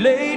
laid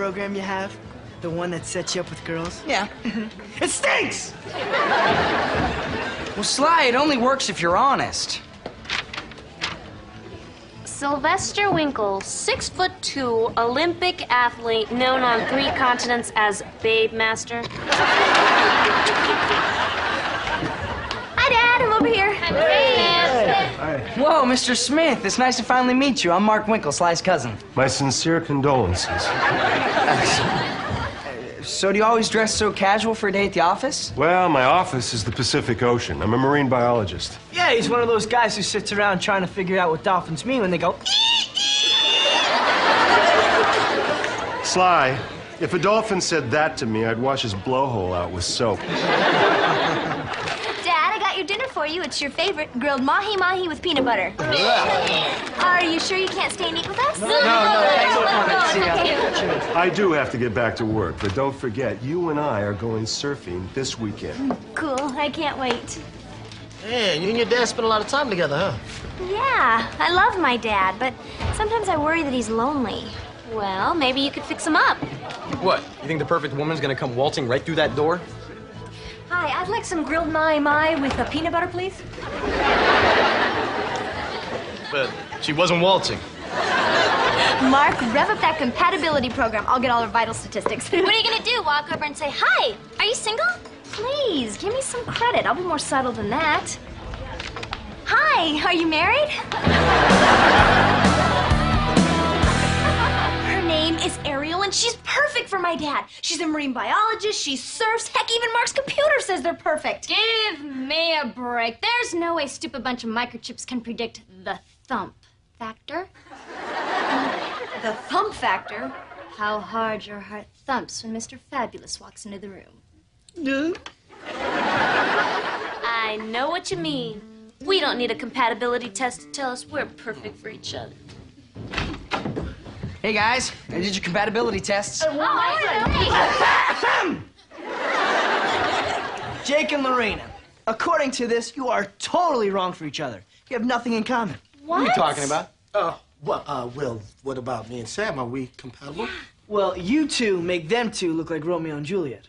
program you have? The one that sets you up with girls? Yeah. It stinks! Well, Sly, it only works if you're honest. Sylvester Winkle, six foot two, Olympic athlete known on three continents as Babe Master. Hi, Dad. I'm over here. Whoa, Mr. Smith, it's nice to finally meet you. I'm Mark Winkle, Sly's cousin. My sincere condolences. So, do you always dress so casual for a day at the office? Well, my office is the Pacific Ocean. I'm a marine biologist. Yeah, he's one of those guys who sits around trying to figure out what dolphins mean when they go. Sly, if a dolphin said that to me, I'd wash his blowhole out with soap. Dad, I got your dinner for you. It's your favorite grilled mahi mahi with peanut butter. Are you sure you can't stay and eat with us? No, no, thanks for coming. See ya. I do have to get back to work, but don't forget, you and I are going surfing this weekend. Cool. I can't wait. Yeah, you and your dad spend a lot of time together, huh? Yeah, I love my dad, but sometimes I worry that he's lonely. Well, maybe you could fix him up. What? You think the perfect woman's gonna come waltzing right through that door? Hi, I'd like some grilled mahi mahi with a peanut butter, please. But she wasn't waltzing. Mark, rev up that compatibility program. I'll get all her vital statistics. what are you gonna do? Walk over and say, "Hi, are you single?" Please, give me some credit. I'll be more subtle than that. Hi, are you married? Her name is Ariel, and she's perfect for my dad. She's a marine biologist. She surfs. Heck, even Mark's computer says they're perfect. Give me a break. There's no way a stupid bunch of microchips can predict the thump factor. The thump factor. How hard your heart thumps when Mr. Fabulous walks into the room. No. I know what you mean. We don't need a compatibility test to tell us we're perfect for each other. Hey, guys, I did your compatibility tests. Jake and Lorena, according to this, you are totally wrong for each other. You have nothing in common. What are you talking about? Uh, well, uh, Will, what about me and Sam? Are we compatible? Well, you two make them two look like Romeo and Juliet.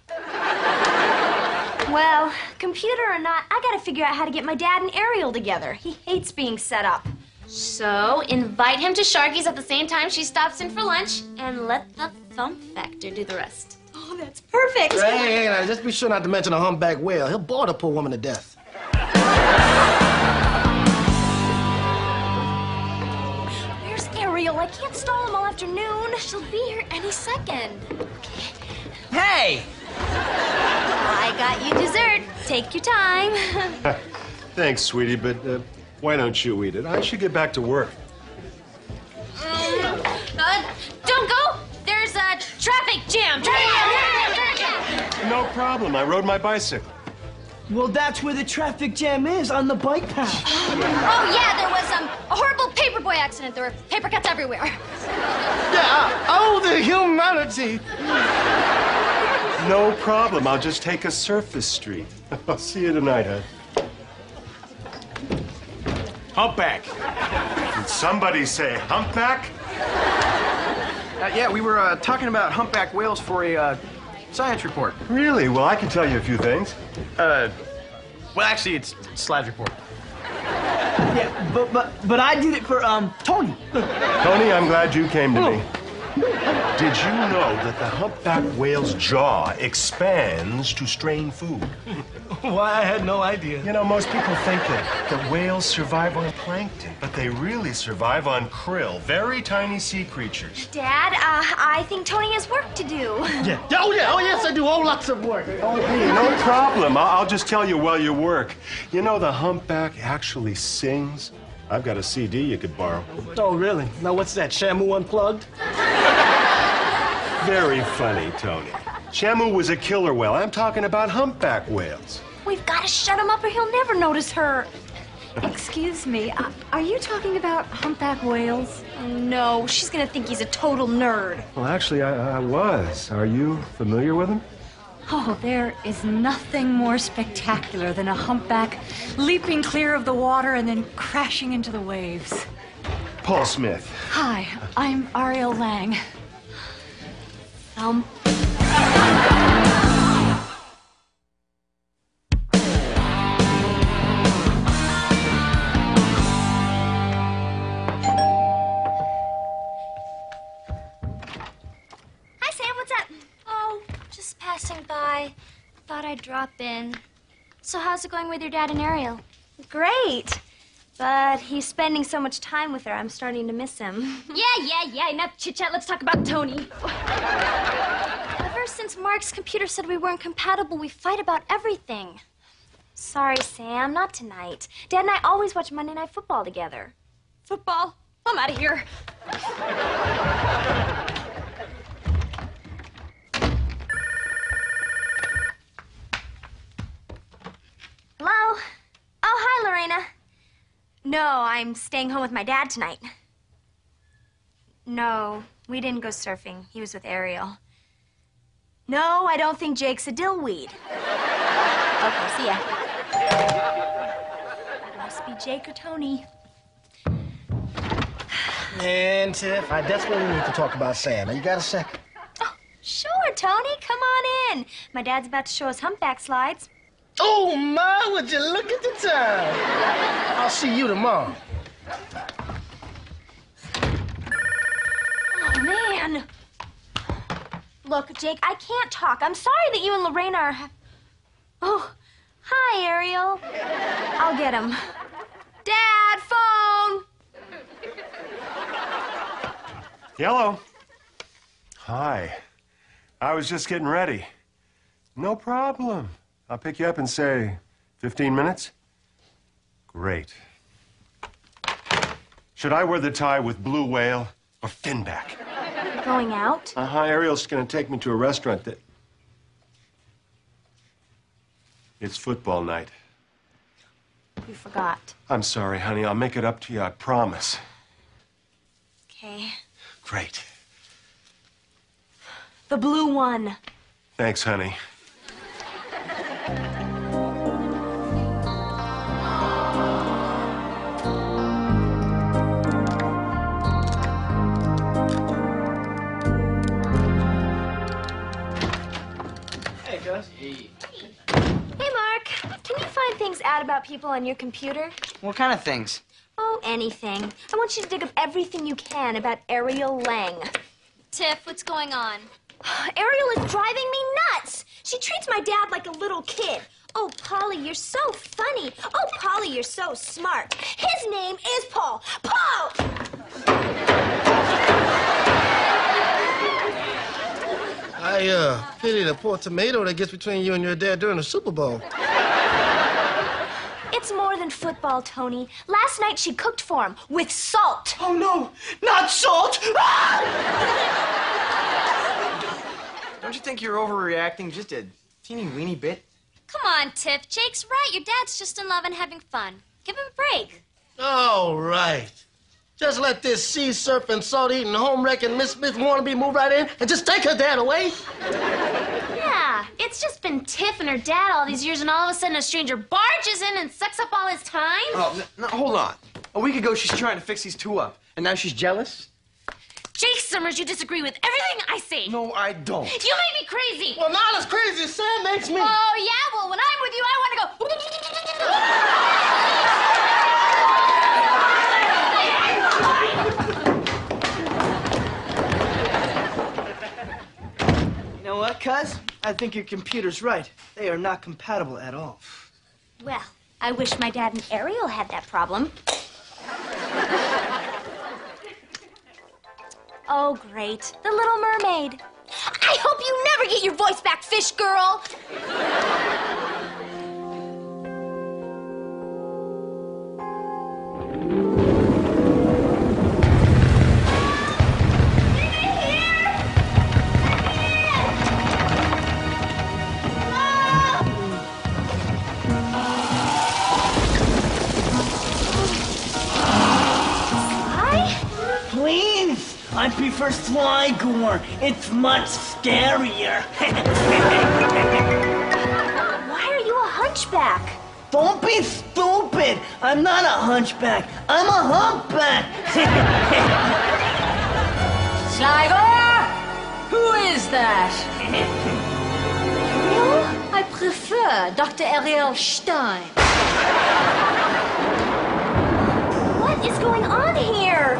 Well, computer or not, I gotta figure out how to get my dad and Ariel together. He hates being set up. So, invite him to Sharky's at the same time she stops in for lunch and let the thump factor do the rest. Oh, that's perfect. Hey, hey, hey, now, just be sure not to mention a humpback whale. He'll bore the poor woman to death. Where's Ariel? I can't stall him all afternoon. She'll be here any second. Hey! I got you dessert. Take your time. Thanks, sweetie, but uh, why don't you eat it? I should get back to work. Uh, don't go! There's a traffic jam! Traffic jam! No problem. I rode my bicycle. Well, that's where the traffic jam is, on the bike path. oh, yeah, there was um, a horrible paperboy accident. There were paper cuts everywhere. Yeah, oh, the humanity. No problem. I'll just take a surface street. I'll see you tonight, huh? Humpback. Did somebody say humpback? Uh, yeah, we were uh, talking about humpback whales for a uh, science report. Really? Well, I can tell you a few things. Uh, well, actually, it's Slad's report. Yeah, but but but I did it for um Tony. Tony, I'm glad you came to me. Did you know that the humpback whale's jaw expands to strain food? Why, I had no idea. You know, most people think that, that whales survive on plankton, but they really survive on krill, very tiny sea creatures. Dad, uh, I think Tony has work to do. Yeah. Oh, yeah. Oh, yes, I do. Oh, lots of work. Oh, Hey, no problem. I- I'll just tell you while you work. You know, the humpback actually sings. I've got a CD you could borrow. oh really? Now, what's that? Shamu Unplugged? Very funny, Tony. Shamu was a killer whale. I'm talking about humpback whales. We've got to shut him up or he'll never notice her. Excuse me, uh, are you talking about humpback whales? Oh, no, she's gonna think he's a total nerd. Well, actually, I, I was. Are you familiar with him? Oh, there is nothing more spectacular than a humpback leaping clear of the water and then crashing into the waves. Paul Smith. Hi, I'm Ariel Lang. Oh, by. Thought I'd drop in. So, how's it going with your dad and Ariel? Great. But he's spending so much time with her, I'm starting to miss him. yeah, yeah, yeah. Enough chit chat. Let's talk about Tony. Ever since Mark's computer said we weren't compatible, we fight about everything. Sorry, Sam. Not tonight. Dad and I always watch Monday Night Football together. Football? I'm out of here. Hello? Oh, hi, Lorena. No, I'm staying home with my dad tonight. No, we didn't go surfing. He was with Ariel. No, I don't think Jake's a dillweed. Okay, see ya. Must be Jake or Tony. And Tiff, I desperately need to talk about Sam. You got a second? Oh, sure, Tony, come on in. My dad's about to show us humpback slides. Oh, my, would you look at the time? I'll see you tomorrow. Oh, man. Look, Jake, I can't talk. I'm sorry that you and Lorraine are. Oh, hi, Ariel. I'll get him. Dad, phone. Yellow. Hi. I was just getting ready. No problem. I'll pick you up in, say, 15 minutes? Great. Should I wear the tie with blue whale or finback? Going out? Uh huh. Ariel's going to take me to a restaurant that. It's football night. You forgot. I'm sorry, honey. I'll make it up to you, I promise. Okay. Great. The blue one. Thanks, honey. Hey, Mark. Can you find things out about people on your computer? What kind of things? Oh, anything. I want you to dig up everything you can about Ariel Lang. Tiff, what's going on? Ariel is driving me nuts. She treats my dad like a little kid. Oh, Polly, you're so funny. Oh, Polly, you're so smart. His name is Paul. Paul! I, uh, pity the poor tomato that gets between you and your dad during the Super Bowl. It's more than football, Tony. Last night she cooked for him with salt. Oh, no. Not salt. Ah! Don't you think you're overreacting just a teeny weeny bit? Come on, Tiff. Jake's right. Your dad's just in love and having fun. Give him a break. All right. Just let this sea surfing, salt eating, home wrecking Miss Smith wannabe move right in and just take her dad away. Yeah, it's just been Tiff and her dad all these years, and all of a sudden a stranger barges in and sucks up all his time. Oh, n- no, hold on. A week ago, she's trying to fix these two up, and now she's jealous? Jake Sommers, you disagree with everything I say. No, I don't. You make me crazy. Well, not as crazy as Sam makes me. Oh, yeah? Well, when I'm with you, I want to go. You know what, cuz? I think your computer's right. They are not compatible at all. Well, I wish my dad and Ariel had that problem. oh, great. The Little Mermaid. I hope you never get your voice back, fish girl. I prefer Sligor. It's much scarier. Why are you a hunchback? Don't be stupid! I'm not a hunchback. I'm a humpback. Sligo! Who is that? Ariel? I prefer Dr. Ariel Stein. What is going on here?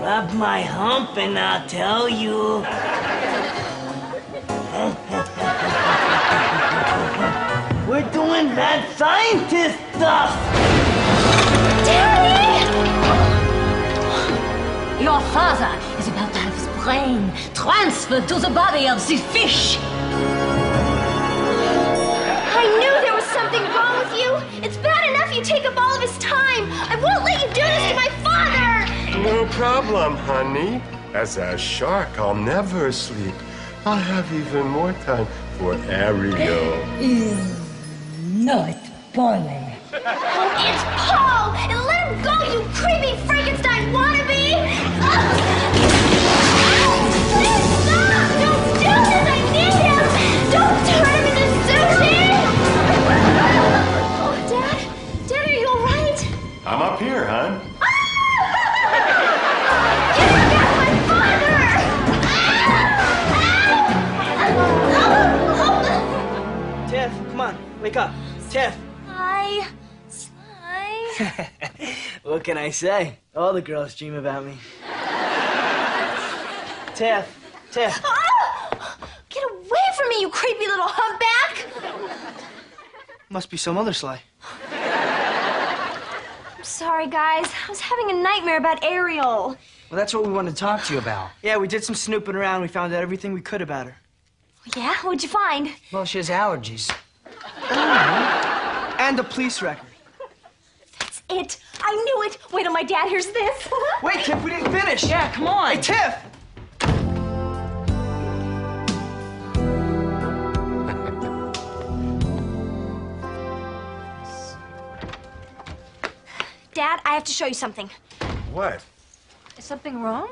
Rub my hump and I'll tell you. We're doing mad scientist stuff. Your father is about to have his brain transferred to the body of the fish. I knew there was something wrong with you. It's bad enough you take up No problem, honey. As a shark, I'll never sleep. I'll have even more time for Ariel. Not Pauline. Oh, it's Paul! And let him go, you creepy say? All the girls dream about me. Tiff, Tiff. Get away from me, you creepy little humpback! Must be some other Sly. I'm sorry, guys. I was having a nightmare about Ariel. Well, that's what we wanted to talk to you about. Yeah, we did some snooping around. We found out everything we could about her. Yeah? What'd you find? Well, she has allergies. And a police record. That's it. I knew it. Wait till my dad hears this. Wait, Tiff, we didn't finish. Yeah, come on. Hey, Tiff! Dad, I have to show you something. What? Is something wrong?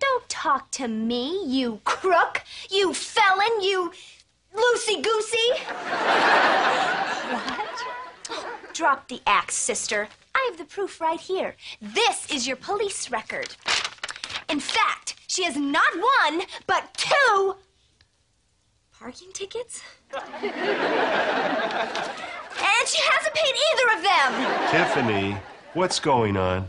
Don't talk to me, you crook, you felon, you loosey goosey. what? Drop the axe, sister. I have the proof right here. This is your police record. In fact, she has not one, but two parking tickets. and she hasn't paid either of them. Tiffany, what's going on?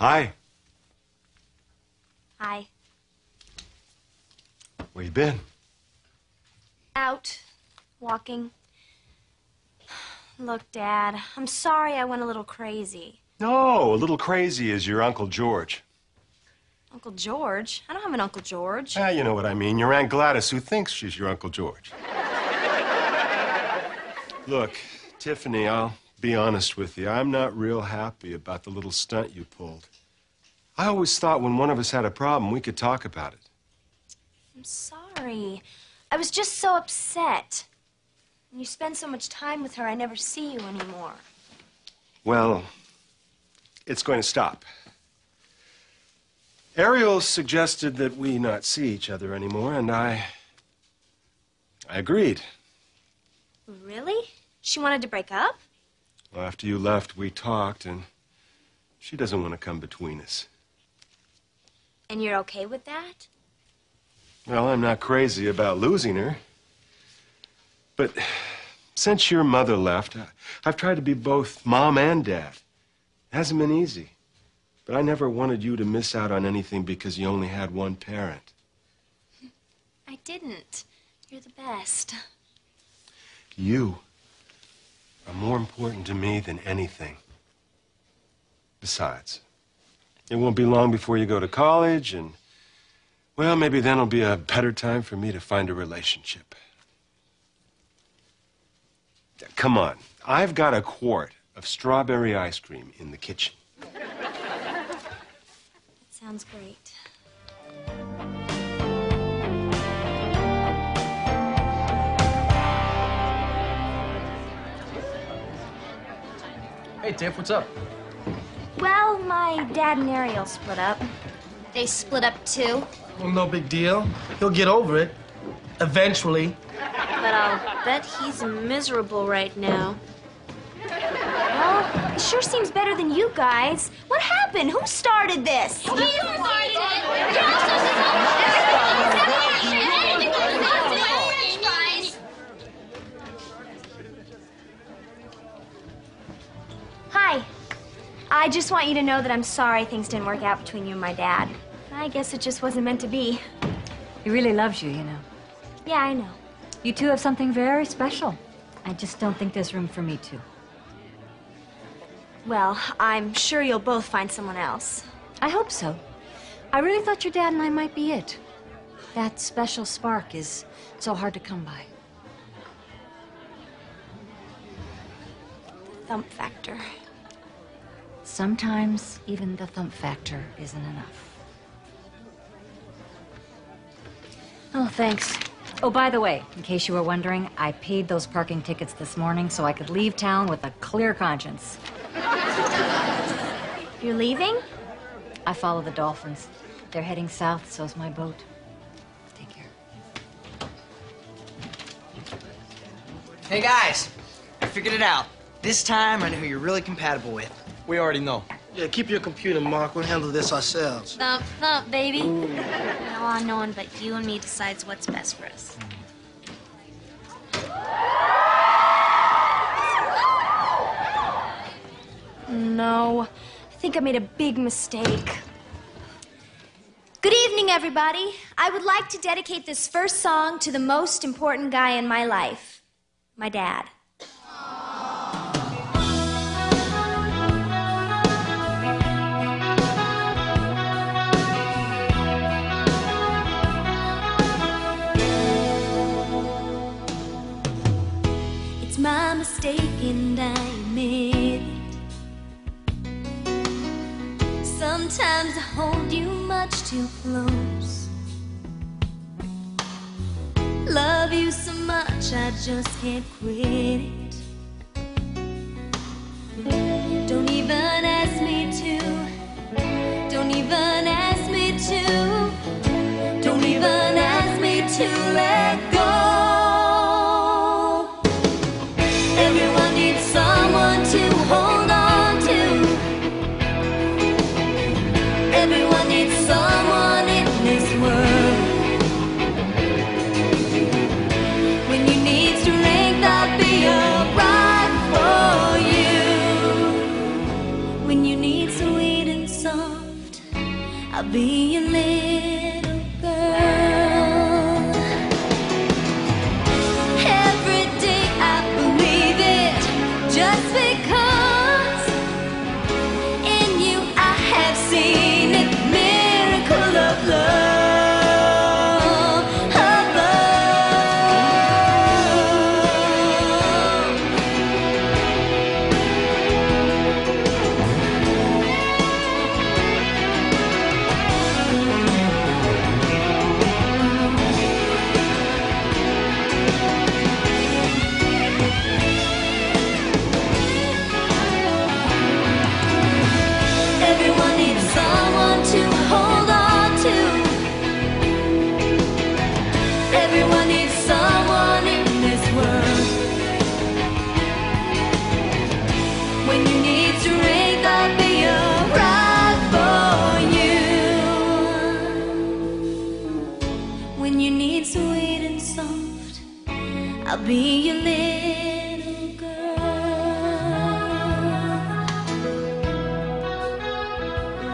Hi, Hi. where you been? Out, walking. Look, Dad, I'm sorry I went a little crazy. No, a little crazy is your Uncle George. Uncle George? I don't have an Uncle George. Ah, you know what I mean. Your Aunt Gladys, who thinks she's your Uncle George. Look, Tiffany, I'll be honest with you. I'm not real happy about the little stunt you pulled. I always thought when one of us had a problem, we could talk about it. I'm sorry. I was just so upset. When you spend so much time with her, I never see you anymore. Well, it's going to stop. Ariel suggested that we not see each other anymore, and I. I agreed. Really? She wanted to break up? Well, after you left, we talked, and she doesn't want to come between us. And you're okay with that? Well, I'm not crazy about losing her. But since your mother left, I've tried to be both mom and dad. It hasn't been easy. But I never wanted you to miss out on anything because you only had one parent. I didn't. You're the best. You are more important to me than anything. Besides, it won't be long before you go to college, and, well, maybe then will be a better time for me to find a relationship. Come on. I've got a quart of strawberry ice cream in the kitchen. That sounds great. Hey, Tiff, what's up? Well, my dad and Ariel split up. They split up too. Well, no big deal. He'll get over it. Eventually. But I'll bet he's miserable right now. Well, it sure seems better than you guys. What happened? Who started this? You started it. I just want you to know that I'm sorry things didn't work out between you and my dad. I guess it just wasn't meant to be. He really loves you, you know. Yeah, I know. You two have something very special. I just don't think there's room for me to. Well, I'm sure you'll both find someone else. I hope so. I really thought your dad and I might be it. That special spark is so hard to come by. The Thump factor. Sometimes even the thump factor isn't enough. Oh, thanks. Oh, by the way, in case you were wondering, I paid those parking tickets this morning so I could leave town with a clear conscience. You're leaving? I follow the dolphins. They're heading south, so's my boat. Take care. Hey guys, I figured it out. This time I know who you're really compatible with. We already know. Yeah, keep your computer, Mark. We'll handle this ourselves. Thump, thump, baby. Now on no one but you and me decides what's best for us. No. I think I made a big mistake. Good evening, everybody. I would like to dedicate this first song to the most important guy in my life my dad. Too close. Love you so much I just can't quit it. Be little I'll be your little girl.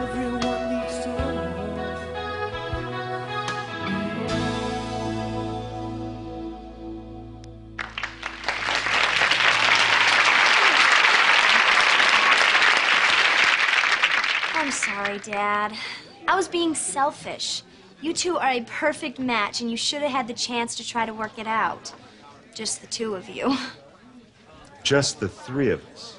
Everyone needs to. I'm sorry, Dad. I was being selfish. You two are a perfect match, and you should have had the chance to try to work it out. Just the two of you. Just the three of us.